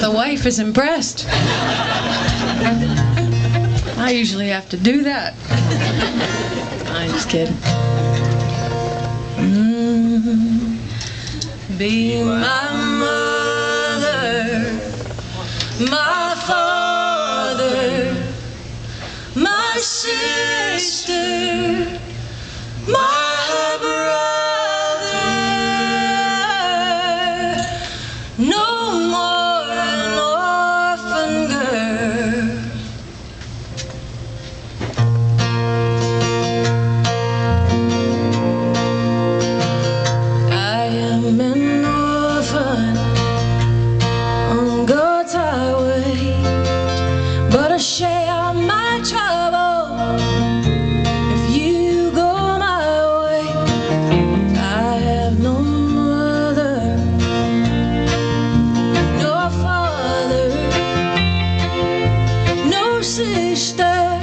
The wife is impressed. I usually have to do that. I'm just kidding. Mm, be my mother, my father, my sister. consista